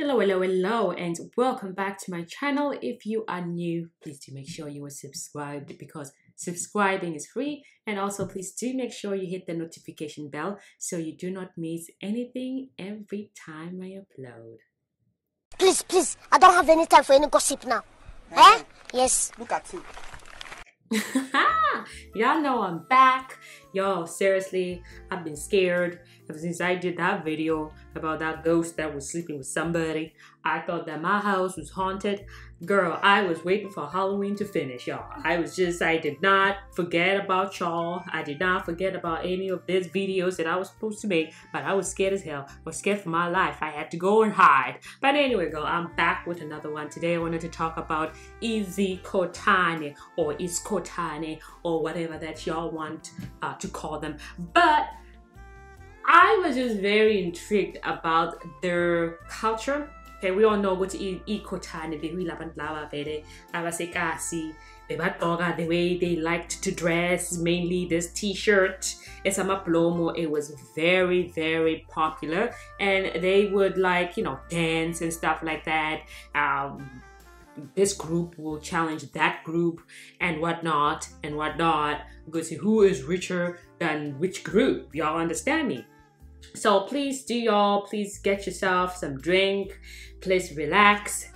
Hello, hello, hello, and welcome back to my channel. If you are new, please do make sure you are subscribed because subscribing is free. And also, please do make sure you hit the notification bell so you do not miss anything every time I upload. Please, please, I don't have any time for any gossip now. Eh? Yes. Look at you. Y'all know I'm back. Yo, seriously, I've been scared ever since I did that video about that ghost that was sleeping with somebody. I thought that my house was haunted. Girl, I was waiting for Halloween to finish, y'all. I was just, I did not forget about y'all. I did not forget about any of these videos that I was supposed to make, but I was scared as hell. I was scared for my life. I had to go and hide. But anyway, girl, I'm back with another one. Today I wanted to talk about Easy Kotane or Is Iskotane or whatever that y'all want uh, to call them. But I was just very intrigued about their culture. Okay, we all know what ikotane behuilabantlava vele abasekasi bebagqoka the way they liked to dress, mainly this t-shirt. Maplomo. It was very, very popular. And they would like, you know, dance and stuff like that. Um, this group will challenge that group and whatnot and whatnot. See who is richer than which group. Y'all understand me? So please do y'all, please get yourself some drink, please relax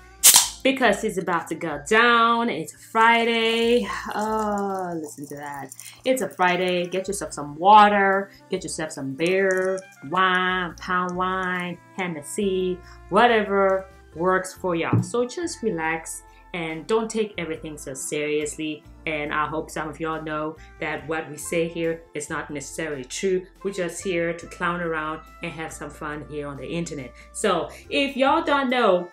because it's about to go down. It's a Friday. Oh, listen to that. It's a Friday. Get yourself some water, get yourself some beer, wine, pound wine, Hennessy, whatever works for y'all. So just relax and don't take everything so seriously. And I hope some of y'all know that what we say here is not necessarily true. We're just here to clown around and have some fun here on the internet. So if y'all don't know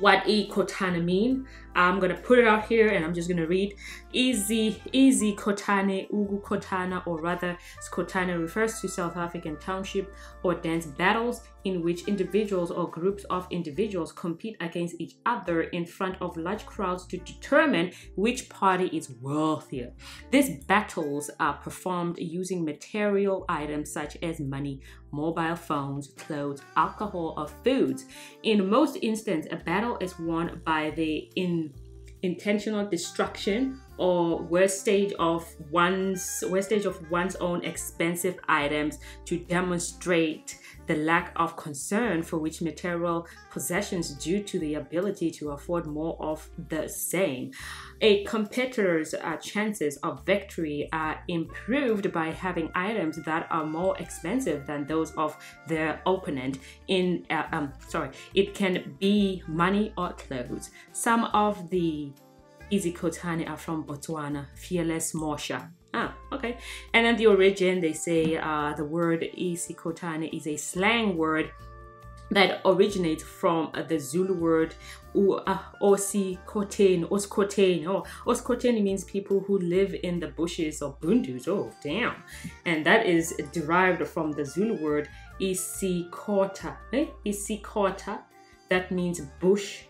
what e kotana mean, I'm gonna put it out here and I'm just gonna read easy easy kotane ugu kotana or rather skotana refers to South African township or dance battles in which individuals or groups of individuals compete against each other in front of large crowds to determine which party is wealthier. These battles are performed using material items such as money, mobile phones, clothes, alcohol, or foods. In most instances, a battle is won by the in intentional destruction or of one's worst stage of one's own expensive items to demonstrate the lack of concern for which material possessions due to the ability to afford more of the same. A competitor's uh, chances of victory are improved by having items that are more expensive than those of their opponent. In uh, um, sorry, it can be money or clothes. Some of the Izikotani are from Botswana, Fearless Morsha. Ah, okay. And then the origin, they say uh, the word Isikotane is a slang word that originates from the Zulu word uh, Osi Koten, Oskoten. Oh, Oskoten means people who live in the bushes or bundus. Oh, damn. And that is derived from the Zulu word Isikota. Eh? Isikota. That means bush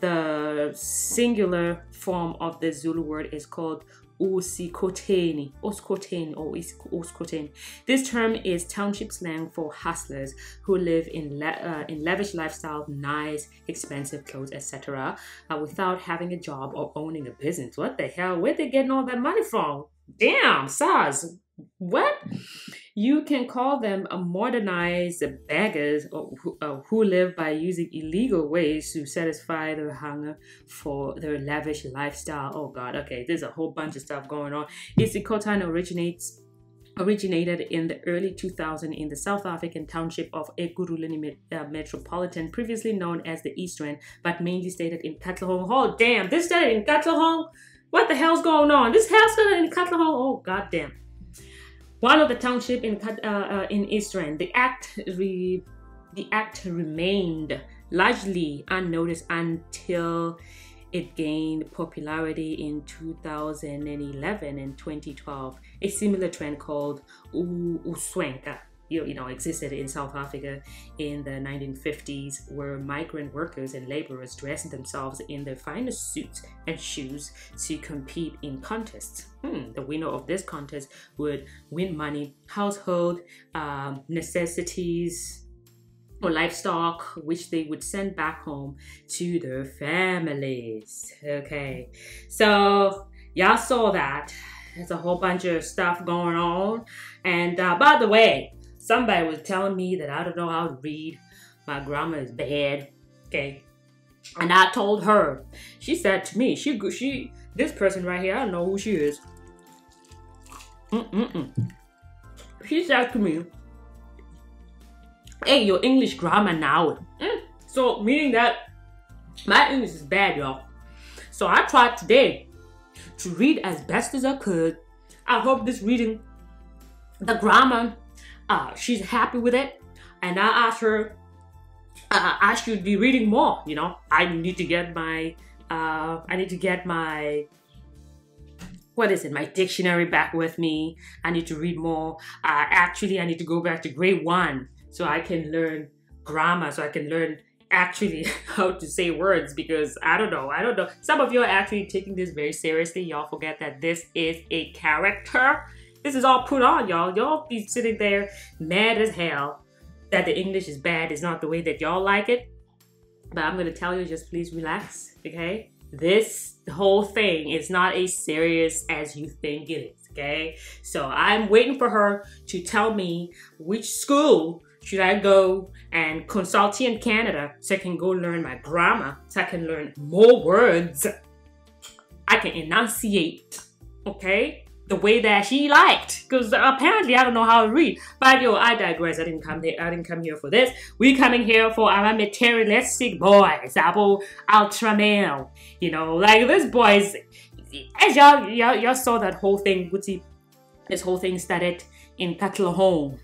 the singular form of the Zulu word is called usikoteni, oskoteni or oskoteni. This term is township slang for hustlers who live in uh, in lavish lifestyle, nice, expensive clothes, etc., uh, without having a job or owning a business. What the hell? Where they getting all that money from? Damn, SARS. What? You can call them a modernized beggars who, uh, who live by using illegal ways to satisfy their hunger for their lavish lifestyle. Oh God, okay, there's a whole bunch of stuff going on. Isikotan originates originated in the early 2000s in the South African township of Ekurhuleni uh, Metropolitan, previously known as the East Rand, but mainly stated in Katlehong. Oh damn, this stated in Katlehong? What the hell's going on? This house stated in Katlehong? Oh god one of the township in uh, uh, in East Rand. The act re, the act remained largely unnoticed until it gained popularity in 2011 and 2012. A similar trend called Uswenka you, you know existed in South Africa in the 1950s, where migrant workers and laborers dressed themselves in their finest suits and shoes to compete in contests. Hmm, the winner of this contest would win money, household um, necessities, or livestock, which they would send back home to their families. Okay, so y'all saw that. There's a whole bunch of stuff going on. And uh, by the way, somebody was telling me that I don't know how to read. My grammar is bad. Okay. And I told her, she said to me, she, she, this person right here, I don't know who she is. Mm-mm-mm. She said to me, hey, your English grammar now. Mm. So meaning that my English is bad, y'all. So I tried today to read as best as I could. I hope this reading, the grammar, uh, she's happy with it. And I asked her, uh, I should be reading more. You know, I need to get my, uh, I need to get my, what is it, my dictionary back with me. I need to read more. Uh, actually, I need to go back to grade one so I can learn grammar, so I can learn actually how to say words because I don't know. I don't know. Some of you are actually taking this very seriously. Y'all forget that this is a character. This is all put on, y'all. Y'all be sitting there mad as hell that the English is bad. It's not the way that y'all like it. But I'm to tell you, just please relax, okay? This whole thing is not as serious as you think it is, okay? So I'm waiting for her to tell me which school should I go and consult in Canada so I can go learn my grammar, so I can learn more words. I can enunciate, okay? The way that she liked. Because apparently I don't know how to read. But yo, I digress. I didn't come here. I didn't come here for this. We coming here for our materialistic boys. Our ultra male. You know, like this boys as y'all y'all y'all saw that whole thing, this whole thing started in Katlehong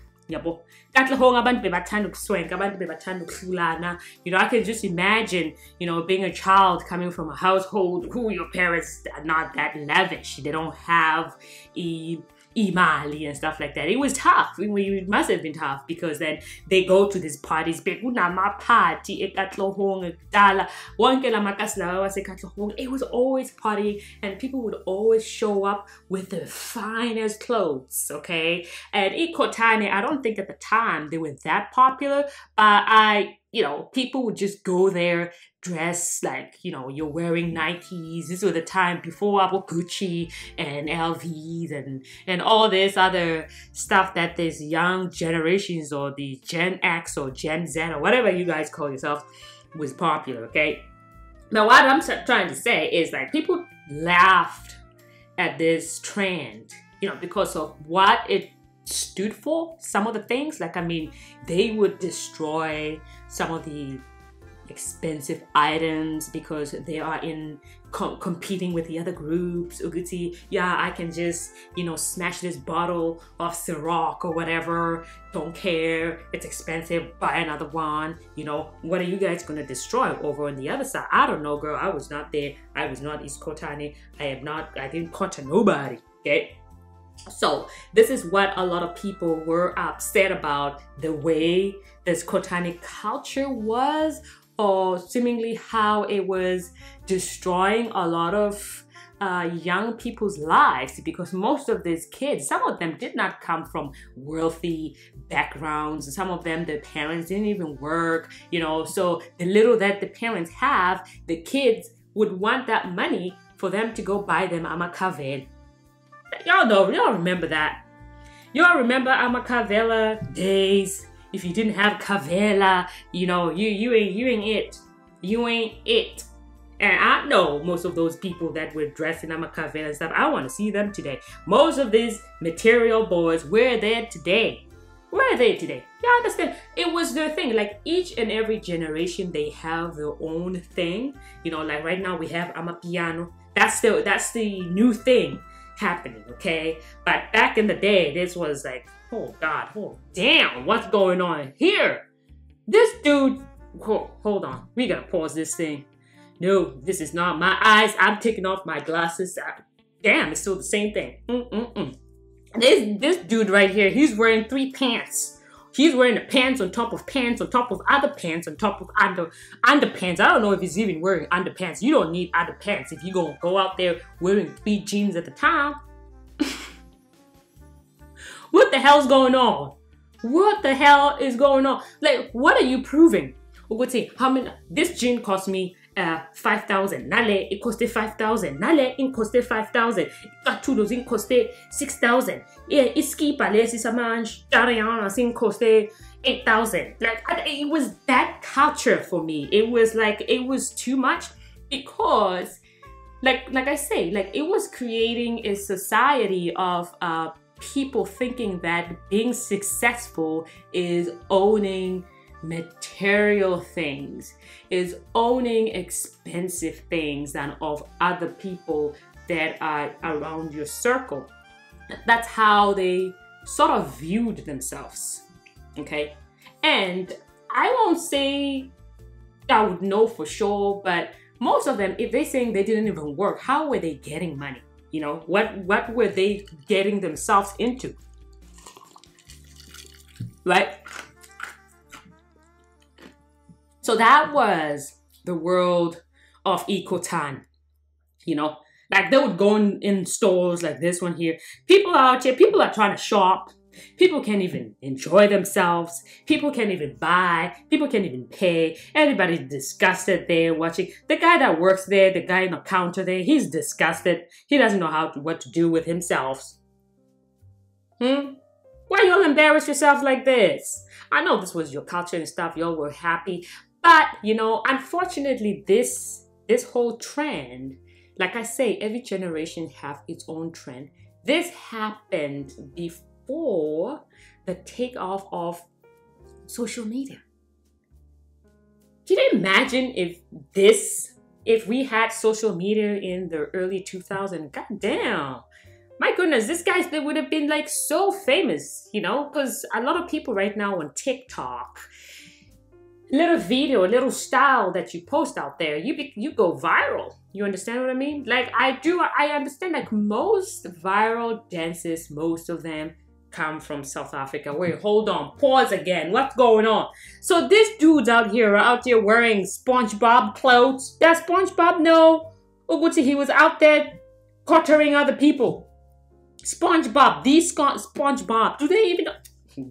yabo katlehong abantu bebathanda ukuswenka abantu bebathanda ukuhlulana. You know i can just imagine you know being a child coming from a household who your parents are not that lavish. They don't have a imali and stuff like that. It was tough. It must have been tough because then they go to these parties. Kunamapati ekatlohong dala. Wonke wasekatlohong. It was always party and people would always show up with the finest clothes, okay? And ikotane, I don't think at the time they were that popular, but I you know, people would just go there dress like, you know, you're wearing Nikes. This was the time before Apple Gucci and LVs and, and all this other stuff that these young generations or the Gen X or Gen Z or whatever you guys call yourself was popular, okay? Now, what I'm trying to say is like people laughed at this trend, you know, because of what it stood for. Some of the things, like, I mean, they would destroy some of the expensive items because they are in co competing with the other groups. Uguti, yeah, I can just, you know, smash this bottle of Ciroc or whatever. Don't care. It's expensive. Buy another one. You know, what are you guys to destroy over on the other side? I don't know, girl. I was not there. I was not East Kotani. I am not, I didn't contact nobody. Okay. So this is what a lot of people were upset about the way this Kotani culture was or seemingly how it was destroying a lot of uh, young people's lives because most of these kids, some of them did not come from wealthy backgrounds. Some of them, their parents didn't even work, you know. So the little that the parents have, the kids would want that money for them to go buy them amakavel Y'all know, y'all remember that. Y'all remember Amakavela days? If you didn't have Kavela, you know, you you ain't you ain't it. You ain't it. And I know most of those people that were dressed in Amakavela and stuff. I want to see them today. Most of these material boys, where they today? Where are they today? You understand? It was their thing. Like each and every generation, they have their own thing. You know, like right now we have Amapiano. That's the that's the new thing happening, okay? But back in the day, this was like, oh God, oh damn, what's going on here? This dude, hold, hold on, we gotta pause this thing. No, this is not my eyes. I'm taking off my glasses. I, damn, it's still the same thing. Mm-mm-mm. This this dude right here, he's wearing three pants. He's wearing pants on top of pants on top of other pants on top of under underpants. I don't know if he's even wearing underpants. You don't need underpants if you're gonna go out there wearing three jeans at the time. what the hell's going on? what the hell is going on? Like, what are you proving? Ugote, how many? This gin cost me uh, 5,000. Nale, it costed 5,000. Nale, it costed 5,000. Gatudos, it costed 6,000. Yeah, iski pales, isaman, shariana, it costed 8,000. Like, it was that culture for me. It was like, it was too much because, like, like I say, like, it was creating a society of, uh, people thinking that being successful is owning material things, is owning expensive things and of other people that are around your circle. That's how they sort of viewed themselves. Okay. And I won't say I would know for sure, but most of them, if they're saying they didn't even work, how were they getting money? You know, what what were they getting themselves into? Right? So that was the world of Ikotan. You know, like they would go in, in stores like this one here. People out here, people are trying to shop. People can't even enjoy themselves. People can't even buy. People can't even pay. Everybody's disgusted there watching. The guy that works there, the guy in the counter there, he's disgusted. He doesn't know how to, what to do with himself. Hmm? Why y'all embarrass yourselves like this? I know this was your culture and stuff. Y'all were happy. But, you know, unfortunately, this this whole trend, like I say, every generation have its own trend. This happened before the takeoff of social media. Can you imagine if this, if we had social media in the early 2000s? God damn. My goodness, this guy they would have been like so famous, you know, because a lot of people right now on TikTok, little video, little style that you post out there, you be, you go viral. You understand what I mean? Like I do, I understand. Like most viral dances, most of them come from South Africa. Wait, hold on, pause again. What's going on? So these dude's out here, are out here wearing SpongeBob clothes. That SpongeBob? No, Uguti, he was out there cottering other people. SpongeBob, these SpongeBob. Do they even?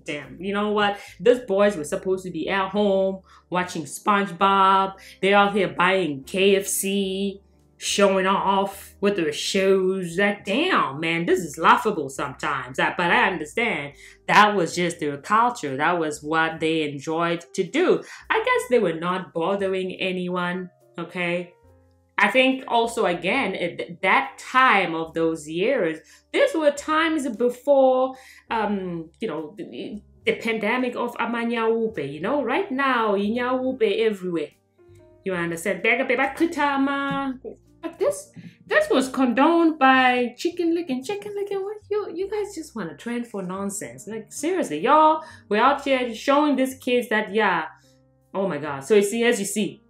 Damn, you know what? Those boys were supposed to be at home watching SpongeBob. They're out here buying KFC, showing off with their shoes. That damn, man, this is laughable sometimes. But I understand that was just their culture. That was what they enjoyed to do. I guess they were not bothering anyone. Okay, I think also again at that time of those years, these were times before, um, you know, the, the pandemic of amanyawupe. You know, right now inyawupe everywhere. You understand? But this this was condoned by Chicken Licken, Chicken Licken. What you you guys just want to trend for nonsense? Like seriously, y'all, we're out here showing these kids that yeah. Oh my God! So you see, as you see,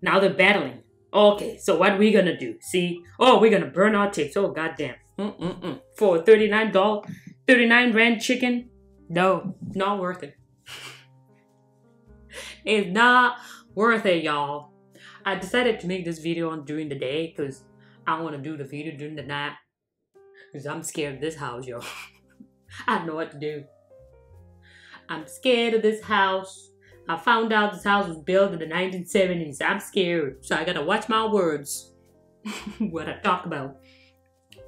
now they're battling Okay, so what we gonna do? See? Oh, we're gonna burn our tapes. Oh, goddamn. Mm-mm-mm. For $39, 39 rand chicken? No, not worth it. it's not worth it, y'all. I decided to make this video on during the day because I want to do the video during the night. Because I'm scared of this house, y'all. I don't know what to do. I'm scared of this house. I found out this house was built in the 1970s. I'm scared, so I gotta watch my words. what I talk about.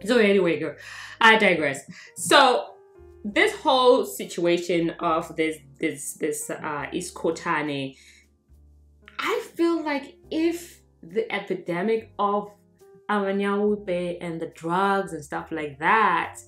So anyway, girl, I digress. So this whole situation of this this this uh Iskotane, I feel like if the epidemic of Amanyawupe and the drugs and stuff like that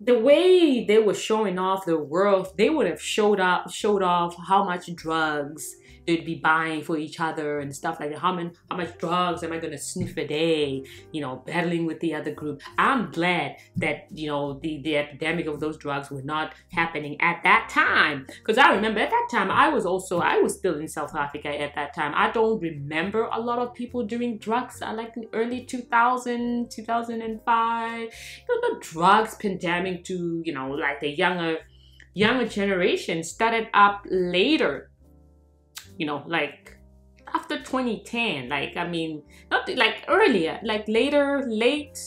the way they were showing off their wealth, they would have showed up, showed off how much drugs they'd be buying for each other and stuff like that. How, many, how much drugs am I going to sniff a day? You know, battling with the other group. I'm glad that, you know, the, the epidemic of those drugs were not happening at that time. Because I remember at that time, I was also, I was still in South Africa at that time. I don't remember a lot of people doing drugs uh, like in early 2000, 2005. You know, the drugs pandemic to, you know, like the younger younger generation started up later you know, like after 2010, like I mean, not like earlier, like later, late,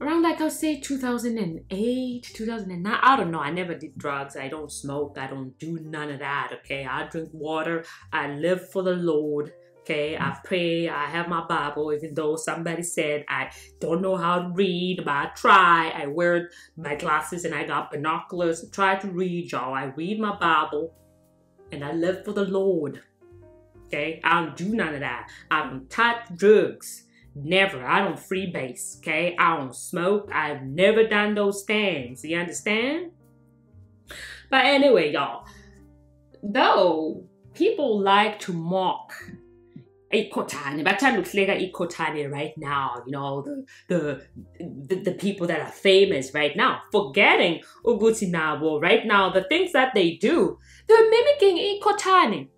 around like I'll say 2008, 2009. I don't know. I never did drugs. I don't smoke. I don't do none of that. Okay. I drink water. I live for the Lord. Okay. I pray. I have my Bible, even though somebody said I don't know how to read, but I try. I wear my glasses and I got binoculars. I try to read, y'all. I read my Bible and I live for the Lord. Okay. I don't do none of that. I don't touch drugs. Never. I don't freebase, okay? I don't smoke. I've never done those things. You understand? But anyway, y'all, though people like to mock Ikotane, but time looks like Ikotane right now, you know, the, the, the the people that are famous right now, forgetting Uguti Nabo right now, the things that they do, they're mimicking Ikotane.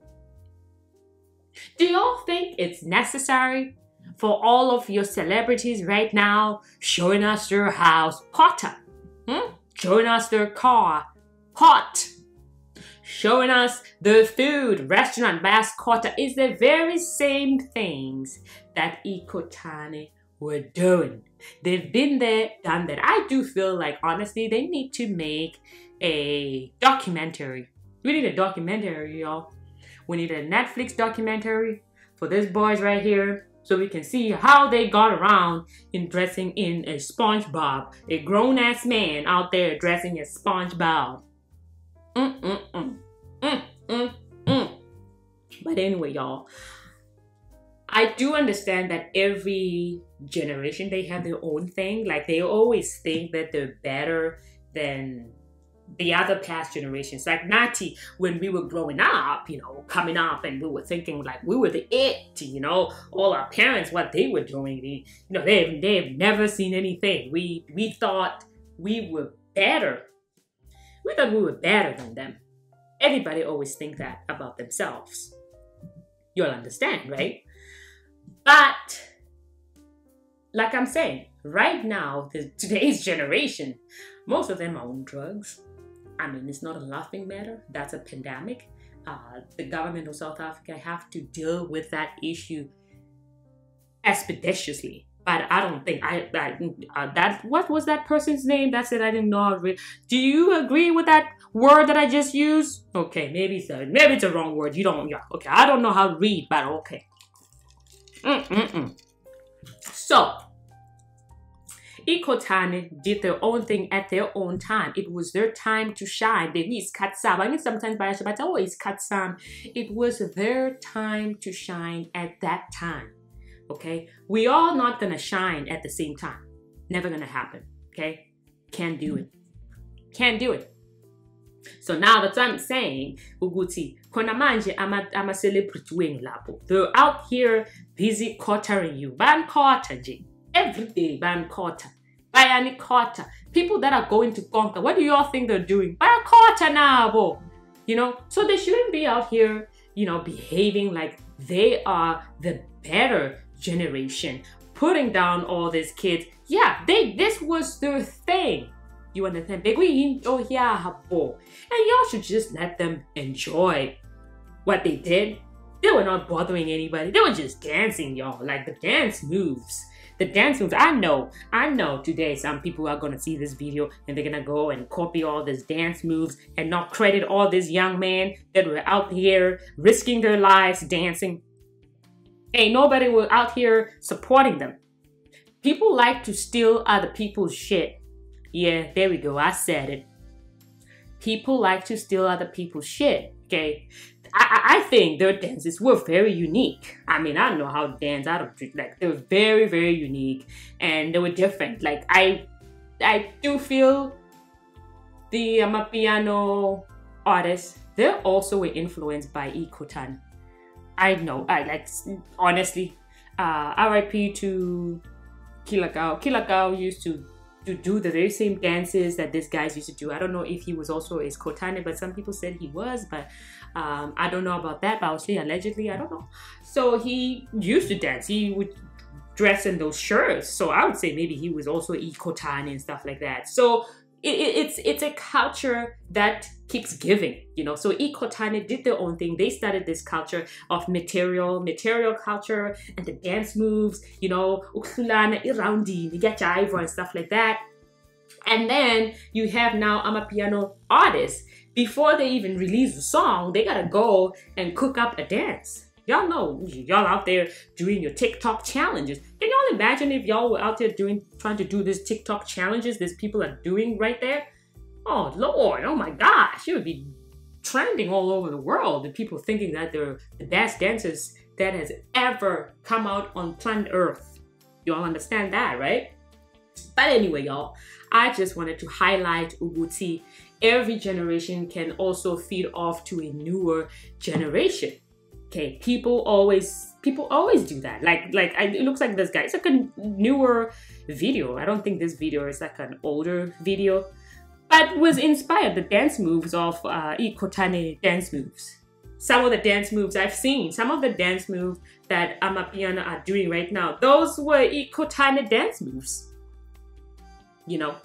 Do y'all think it's necessary for all of your celebrities right now showing us their house? Hot, hmm? showing us their car. Hot, showing us the food restaurant mascot is the very same things that Ikotane were doing. They've been there, done that. I do feel like honestly they need to make a documentary. We need a documentary, y'all. We need a Netflix documentary for these boys right here so we can see how they got around in dressing in a SpongeBob, a grown-ass man out there dressing as SpongeBob. Mm-mm-mm. Mm-mm-mm. But anyway, y'all, I do understand that every generation, they have their own thing. Like, they always think that they're better than the other past generations, like Nati, when we were growing up, you know, coming up and we were thinking like we were the it, you know, all our parents, what they were doing, they, you know, they've, they've never seen anything. We, we thought we were better. We thought we were better than them. Everybody always think that about themselves. You'll understand, right? But, like I'm saying, right now, the, today's generation, most of them are on drugs I mean, it's not a laughing matter. That's a pandemic. Uh, the government of South Africa have to deal with that issue expeditiously. But I don't think I, I uh, that what was that person's name? That's it. I didn't know. How Do you agree with that word that I just used? Okay, maybe it's a, maybe it's a wrong word. You don't. Yeah. Okay. I don't know how to read, but okay. Mm -mm -mm. So Ikotane did their own thing at their own time. It was their time to shine. They is katsam. I mean, sometimes by but always katsam. It was their time to shine at that time. Okay, we all not gonna shine at the same time. Never gonna happen. Okay, can't do it. Can't do it. So now that's what I'm saying, Uguti, khona manje ama-celebrity wenu lapho. They're out here busy quartering you. Bayanqotha nje every day bayanqotha bayanqotha people that are going to conquer what do you all think they're doing bayanqotha nabo you know so they shouldn't be out here you know behaving like they are the better generation putting down all these kids. Yeah they this was their thing. You understand? Oh and y'all should just let them enjoy what they did. They were not bothering anybody. They were just dancing y'all. Like the dance moves. The dance moves. I know, I know today some people are gonna see this video and they're gonna go and copy all these dance moves and not credit all these young men that were out here risking their lives dancing. Ain't nobody out here supporting them. People like to steal other people's shit. Yeah, there we go. I said it. People like to steal other people's shit. Okay. I, I think their dances were very unique. I mean, I don't know how to dance. I don't like they were very, very unique and they were different. Like I I do feel the Amapiano artists, they're also influenced by Ikotan. I know, I like honestly, uh RIP to Killer Kau. Kilakau used to to do the very same dances that these guys used to do. I don't know if he was also a Kotane, but some people said he was, but um, I don't know about that. But I'll say allegedly, I don't know. So he used to dance. He would dress in those shirts. So I would say maybe he was also a Kotane and stuff like that. So it, it, it's it's a culture that keeps giving you know? So ikotane did their own thing. They started this culture of material material culture and the dance moves you know? Ukulana iraundi jive and stuff like that. And then you have now amapiano artists before they even release the song they gotta go and cook up a dance. Y'all know y'all out there doing your TikTok challenges. Can imagine if y'all were out there doing trying to do this TikTok challenges these people are doing right there? Oh Lord, oh my gosh, it would be trending all over the world. The people thinking that they're the best dancers that has ever come out on planet Earth. Y'all understand that, right? But anyway, y'all, I just wanted to highlight Uguti. Every generation can also feed off to a newer generation. Okay, people always people always do that. Like like I, it looks like this guy. It's like a newer video. I don't think this video is like an older video, but was inspired the dance moves of uh, Ikotane dance moves. Some of the dance moves I've seen, some of the dance moves that Amapiano are doing right now, those were Ikotane dance moves. You know,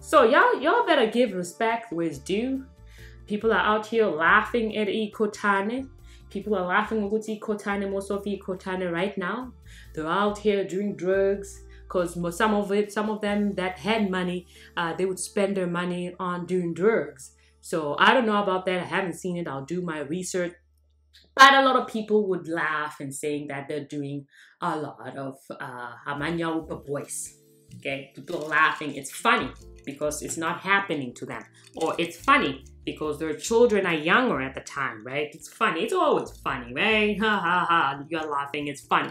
so y'all y'all better give respect where it's due. People are out here laughing at Ikotane People are laughing Uguti Kotane, most of Kotane right now. They're out here doing drugs because some of it, some of them that had money, uh, they would spend their money on doing drugs. So I don't know about that. I haven't seen it. I'll do my research. But a lot of people would laugh and saying that they're doing a lot of uh, Amanya boys. Okay, people laughing. It's funny because it's not happening to them, or it's funny because their children are younger at the time, right? It's funny. It's always funny, right? Ha ha ha. You're laughing. It's funny.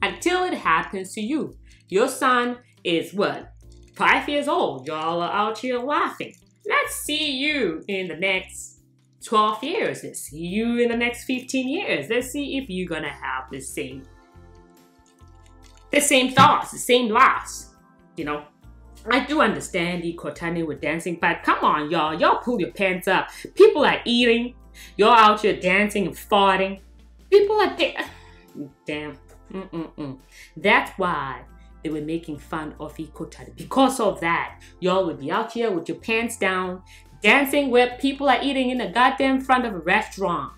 Until it happens to you. Your son is what? Five years old. Y'all are out here laughing. Let's see you in the next 12 years. Let's see you in the next 15 years. Let's see if you're gonna have the same the same thoughts, the same laughs. You know, I do understand the Cortani with dancing, but come on, y'all. Y'all pull your pants up. People are eating. You're out here dancing and farting. People are. Damn. Mm-mm-mm. That's why they were making fun of Ikotani. Because of that, y'all would be out here with your pants down, dancing where people are eating in the goddamn front of a restaurant.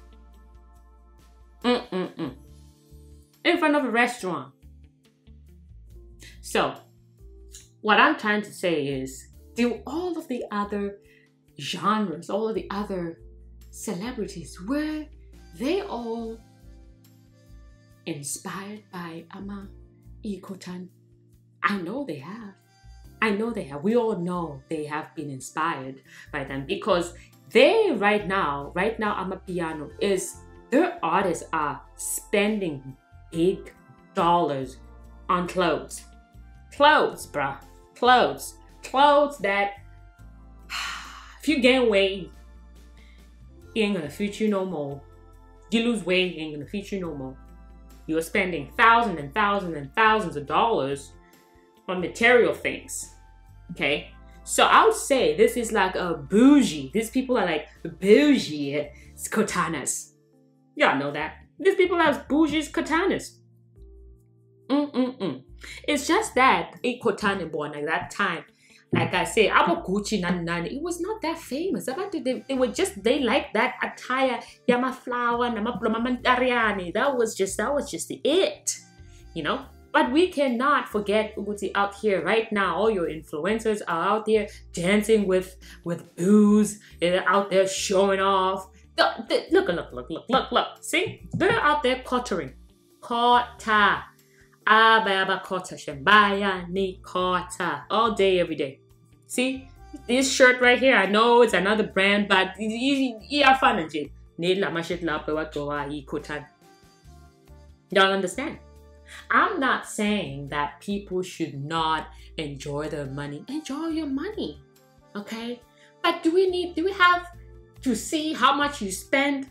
Mm-mm-mm. In front of a restaurant. So, what I'm trying to say is, do all of the other genres, all of the other celebrities, were they all inspired by Ama Ikotan? I know they have. I know they have. We all know they have been inspired by them because they right now, right now, Ama Piano is their artists are spending big dollars on clothes. Clothes, bruh clothes. Clothes that, if you gain weight, it ain't gonna fit you no more. You lose weight, it ain't gonna fit you no more. You're spending thousands and thousands and thousands of dollars on material things. Okay? So I would say this is like a bougie. These people are like bougie katanas. Y'all know that. These people have bougie katanas. Mm-mm-mm. It's just that Ikotane born at that time. Like I say, Abakuchi Nan Nan, it was not that famous. They, they were just they like that attire, Yama flower, Nama That was just that was just it. You know? But we cannot forget Uguti out here right now. All your influencers are out there dancing with with booze. They're out there showing off. Look, look, look, look, look, look, look. See? They're out there cottering. Cotter Ababakota Shembaya Nikota. All day, every day. See? This shirt right here, I know it's another brand, but yeah, fun and. Y'all understand? I'm not saying that people should not enjoy their money. Enjoy your money. Okay? But do we need do we have to see how much you spend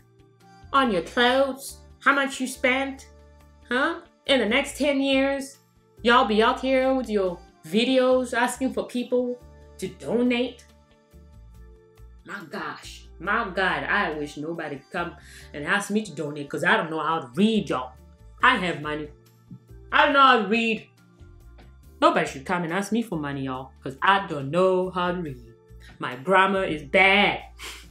on your clothes? How much you spend, Huh? In the next 10 years, y'all be out here with your videos asking for people to donate. My gosh, my God, I wish nobody come and ask me to donate because I don't know how to read, y'all. I have money. I don't know how to read. Nobody should come and ask me for money, y'all, because I don't know how to read. My grammar is bad.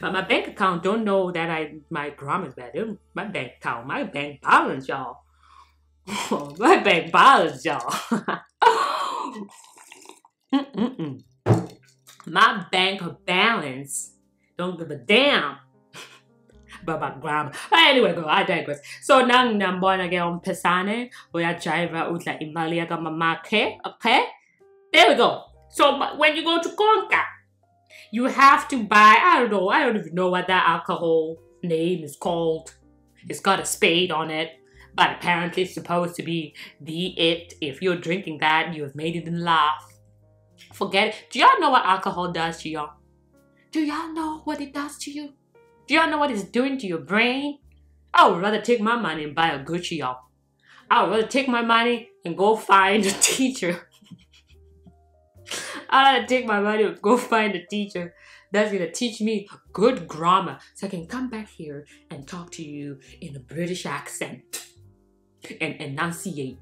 But my bank account don't know that I my is bad. My bank account, my bank balance, y'all. my bank balance, y'all. My bank balance don't give a damn about my. But anyway, girl, I digress. So nang nambon na gyud pesane, oya driver utla imali ka mamake, okay? There we go. So when you go to Konka, you have to buy, I don't know, I don't even know what that alcohol name is called. It's got a spade on it, but apparently it's supposed to be the it. If you're drinking that, you have made it in life. Forget it. Do y'all know what alcohol does to y'all? Do y'all know what it does to you? Do y'all know what it's doing to your brain? I would rather take my money and buy a Gucci, y'all. I would rather take my money and go find a teacher I gotta take my money and go find a teacher that's gonna teach me good grammar so I can come back here and talk to you in a British accent and enunciate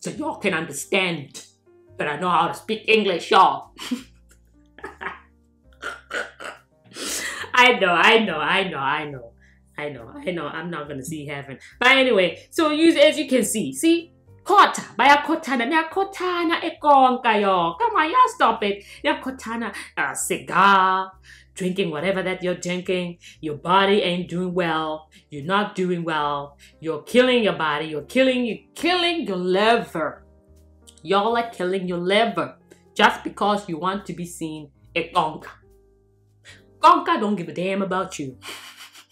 so y'all can understand that I know how to speak English, y'all. I know, I know, I know, I know. I know, I know, I'm not gonna see heaven. But anyway, so you, as you can see, see, Kota, baya kotana, na kotana ekong kayo. Come on, y'all stop it. Ya kotana a uh, cigar, drinking whatever that you're drinking. Your body ain't doing well. You're not doing well. You're killing your body. You're killing you're killing your liver. Y'all are killing your liver just because you want to be seen ekonka. Konka don't give a damn about you.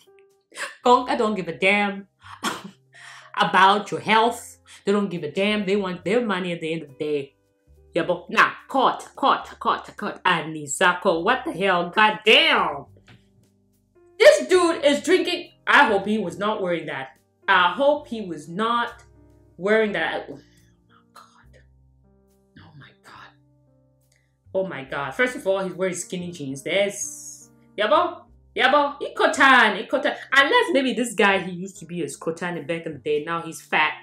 Konka don't give a damn about your health they don't give a damn. They want their money at the end of the day. Yeah, but nah, caught, caught, caught, caught. Anisako, what the hell? God damn. This dude is drinking. I hope he was not wearing that. I hope he was not wearing that. Oh my god. Oh my god. Oh my god. First of all, he's wearing skinny jeans. There's Yabo. Yabo. Ikotan. Ikotan. Unless maybe this guy he used to be a Kotan back in the day. Now he's fat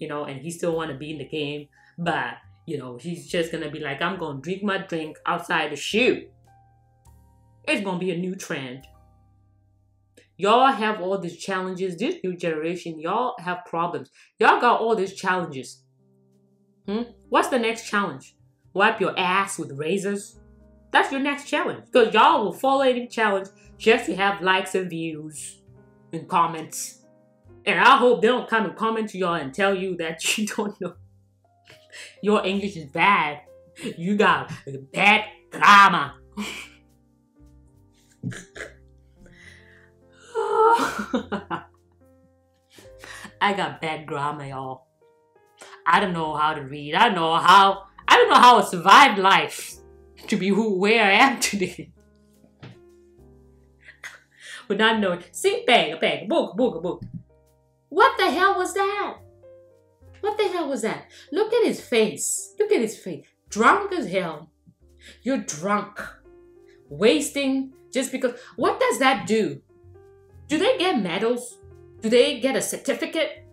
you know, and he still want to be in the game, but you know, he's just gonna be like, I'm gonna drink my drink outside the shoe. It's gonna be a new trend. Y'all have all these challenges. This new generation, y'all have problems. Y'all got all these challenges. Hmm? What's the next challenge? Wipe your ass with razors? That's your next challenge. Because y'all will follow any challenge just to have likes and views and comments. And I hope they don't come and comment to y'all and tell you that you don't know. Your English is bad. You got bad grammar. I got bad grammar, y'all. I don't know how to read. I don't know how I don't know how I survived life to be who where I am today. but not knowing. See, bang, bang, book, book, book. What the hell was that? What the hell was that? Look at his face. Look at his face. Drunk as hell. You're drunk. Wasting just because. What does that do? Do they get medals? Do they get a certificate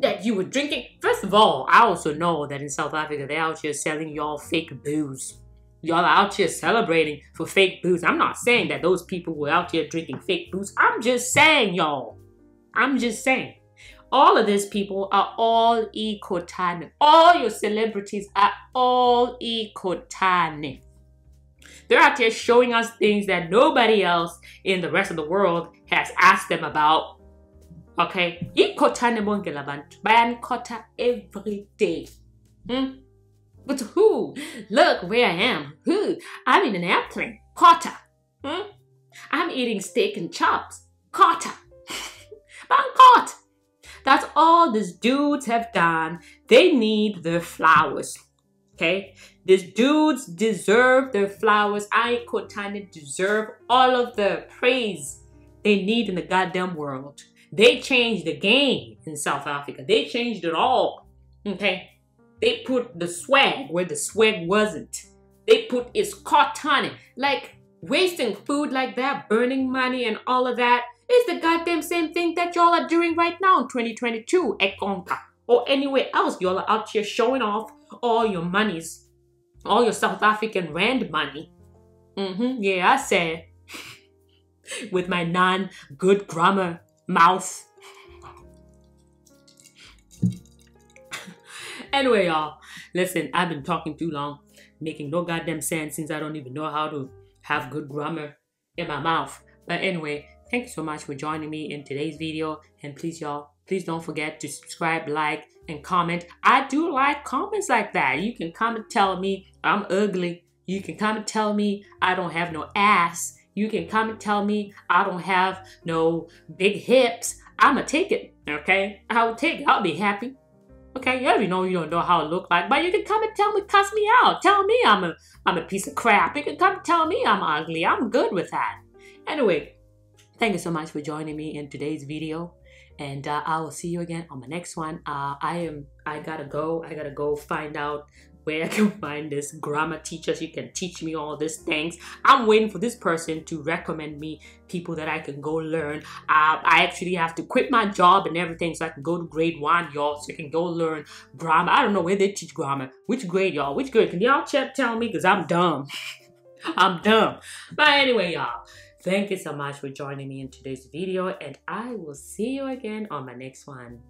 that you were drinking? First of all, I also know that in South Africa, they're out here selling y'all fake booze. Y'all out here celebrating for fake booze. I'm not saying that those people were out here drinking fake booze. I'm just saying, y'all I'm just saying. All of these people are all Ikotane. All your celebrities are all Ikotane. They're out there showing us things that nobody else in the rest of the world has asked them about. Okay? Ikotane bongelabantu. Bayan kota every day. Hmm? But who? Look where I am. Who? I'm in an airplane. Kota. Hmm? I'm eating steak and chops. Kota. Oh, Bangkok. That's all these dudes have done. They need their flowers. Okay? These dudes deserve their flowers. I Kotane deserve all of the praise they need in the goddamn world. They changed the game in South Africa. They changed it all. Okay? They put the swag where the swag wasn't. They put its cotton. Like wasting food like that, burning money and all of that it's the goddamn same thing that y'all are doing right now in 2022 at or anywhere else. Y'all are out here showing off all your monies all your South African rand money. Mm-hmm. Yeah, I said with my non-good grammar mouth. anyway, y'all, listen, I've been talking too long, making no goddamn sense since I don't even know how to have good grammar in my mouth. But anyway, thank you so much for joining me in today's video. And please, y'all, please don't forget to subscribe, like, and comment. I do like comments like that. You can come and tell me I'm ugly. You can come and tell me I don't have no ass. You can come and tell me I don't have no big hips. I'ma take it, okay? I'll take it. I'll be happy. Okay, you already know you don't know how it look like, but you can come and tell me, cuss me out. Tell me I'm a I'm a piece of crap. You can come and tell me I'm ugly. I'm good with that. Anyway, thank you so much for joining me in today's video and uh, I will see you again on the next one. Uh, I am I gotta go. I gotta go find out where I can find this grammar teacher you can teach me all these things. I'm waiting for this person to recommend me people that I can go learn. Uh, I actually have to quit my job and everything so I can go to grade one, y'all, so I can go learn grammar. I don't know where they teach grammar. Which grade, y'all? Which grade? Can y'all check tell me? Because I'm dumb. I'm dumb. But anyway, y'all. Thank you so much for joining me in today's video and I will see you again on my next one.